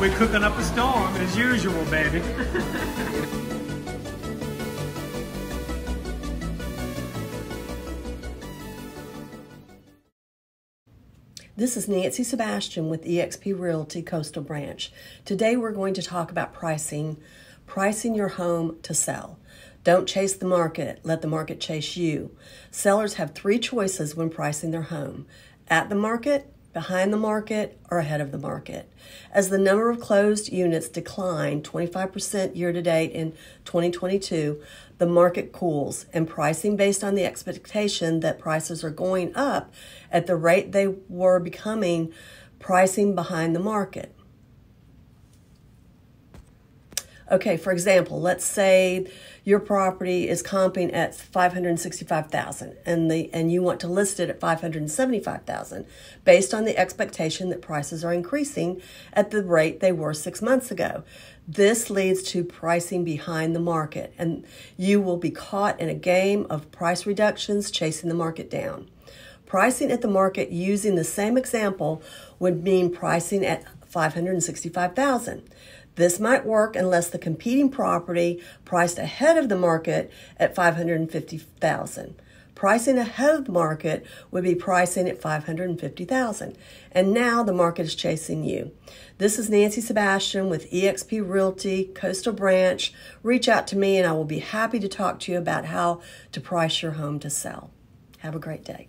We're cooking up a storm as usual, baby. This is Nancy Sebastian with eXp Realty Coastal Branch. Today we're going to talk about pricing, pricing your home to sell. Don't chase the market, let the market chase you. Sellers have three choices when pricing their home at the market, behind the market, or ahead of the market. As the number of closed units declined 25% year to date in 2022, the market cools and pricing based on the expectation that prices are going up at the rate they were becoming pricing behind the market. Okay, for example, let's say your property is comping at 565,000 and the and you want to list it at 575,000 based on the expectation that prices are increasing at the rate they were 6 months ago. This leads to pricing behind the market and you will be caught in a game of price reductions chasing the market down. Pricing at the market using the same example would mean pricing at 565,000. This might work unless the competing property priced ahead of the market at 550,000. Pricing ahead of the market would be pricing at 550,000. And now the market is chasing you. This is Nancy Sebastian with eXp Realty Coastal Branch. Reach out to me and I will be happy to talk to you about how to price your home to sell. Have a great day.